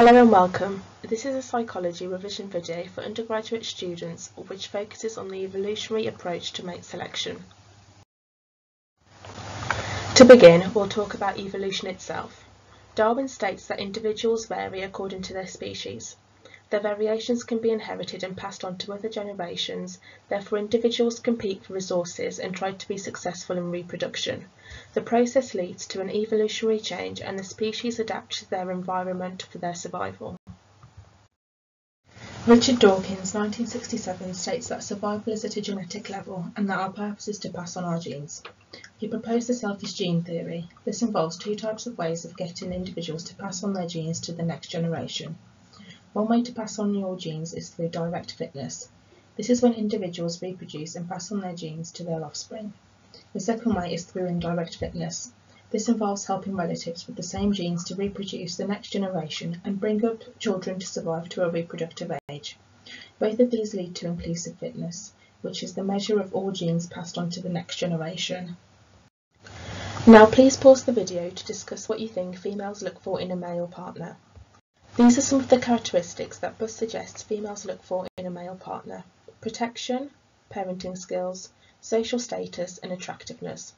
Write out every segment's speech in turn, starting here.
Hello and welcome. This is a psychology revision video for undergraduate students which focuses on the evolutionary approach to mate selection. To begin, we'll talk about evolution itself. Darwin states that individuals vary according to their species. Their variations can be inherited and passed on to other generations, therefore individuals compete for resources and try to be successful in reproduction. The process leads to an evolutionary change and the species adapt to their environment for their survival. Richard Dawkins, 1967, states that survival is at a genetic level and that our purpose is to pass on our genes. He proposed the selfish gene theory. This involves two types of ways of getting individuals to pass on their genes to the next generation. One way to pass on your genes is through direct fitness. This is when individuals reproduce and pass on their genes to their offspring. The second way is through indirect fitness. This involves helping relatives with the same genes to reproduce the next generation and bring up children to survive to a reproductive age. Both of these lead to inclusive fitness, which is the measure of all genes passed on to the next generation. Now please pause the video to discuss what you think females look for in a male partner. These are some of the characteristics that Buss suggests females look for in a male partner. Protection, parenting skills, social status and attractiveness.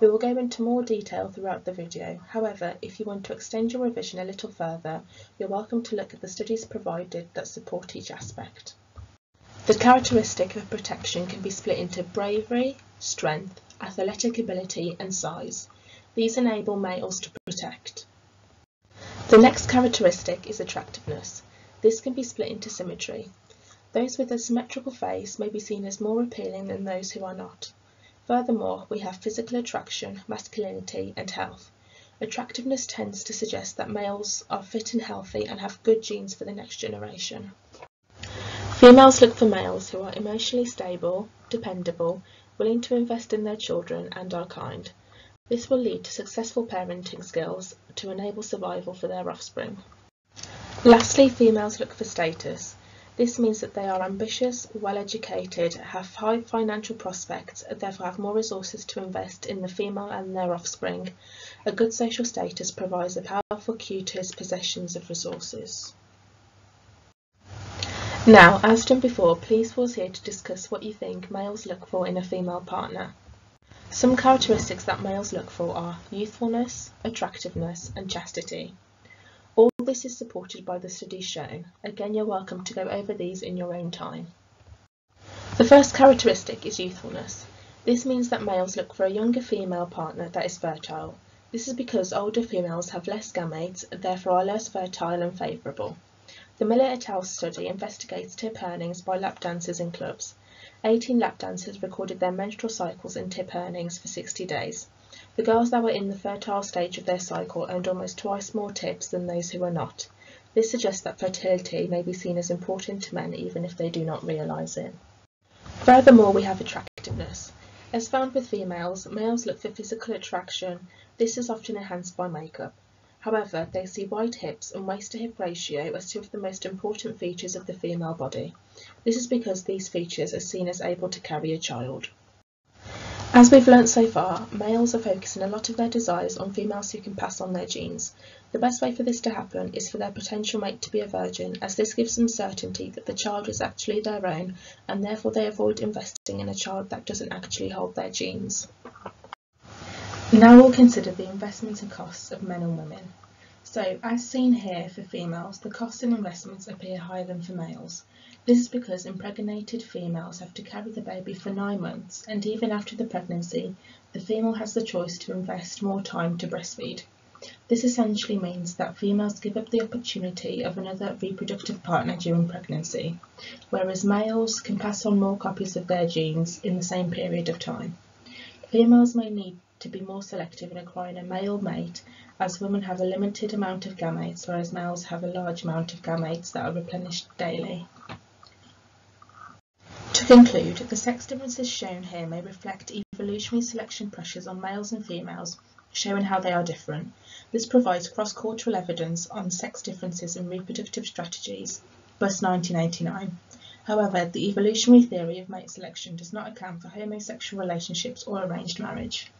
We will go into more detail throughout the video. However, if you want to extend your revision a little further, you're welcome to look at the studies provided that support each aspect. The characteristic of protection can be split into bravery, strength, athletic ability and size. These enable males to. The next characteristic is attractiveness. This can be split into symmetry. Those with a symmetrical face may be seen as more appealing than those who are not. Furthermore, we have physical attraction, masculinity and health. Attractiveness tends to suggest that males are fit and healthy and have good genes for the next generation. Females look for males who are emotionally stable, dependable, willing to invest in their children and are kind. This will lead to successful parenting skills to enable survival for their offspring. Lastly, females look for status. This means that they are ambitious, well educated, have high financial prospects, and therefore have more resources to invest in the female and their offspring. A good social status provides a powerful cue to his possessions of resources. Now, as done before, please pause here to discuss what you think males look for in a female partner. Some characteristics that males look for are youthfulness, attractiveness and chastity. All this is supported by the studies shown. Again, you're welcome to go over these in your own time. The first characteristic is youthfulness. This means that males look for a younger female partner that is fertile. This is because older females have less gametes, therefore are less fertile and favourable. The Miller et al. study investigates tip earnings by lap dancers in clubs. 18 lap dancers recorded their menstrual cycles and tip earnings for 60 days. The girls that were in the fertile stage of their cycle earned almost twice more tips than those who were not. This suggests that fertility may be seen as important to men even if they do not realise it. Furthermore, we have attractiveness. As found with females, males look for physical attraction. This is often enhanced by makeup. However, they see wide hips and waist to hip ratio as two of the most important features of the female body. This is because these features are seen as able to carry a child. As we've learnt so far, males are focusing a lot of their desires on females who can pass on their genes. The best way for this to happen is for their potential mate to be a virgin, as this gives them certainty that the child is actually their own, and therefore they avoid investing in a child that doesn't actually hold their genes. Now we'll consider the investments and costs of men and women. So, as seen here for females, the costs and investments appear higher than for males. This is because impregnated females have to carry the baby for nine months, and even after the pregnancy, the female has the choice to invest more time to breastfeed. This essentially means that females give up the opportunity of another reproductive partner during pregnancy, whereas males can pass on more copies of their genes in the same period of time. Females may need to be more selective in acquiring a male mate, as women have a limited amount of gametes, whereas males have a large amount of gametes that are replenished daily. To conclude, the sex differences shown here may reflect evolutionary selection pressures on males and females, showing how they are different. This provides cross-cultural evidence on sex differences in reproductive strategies, Buss 1989. However, the evolutionary theory of mate selection does not account for homosexual relationships or arranged marriage.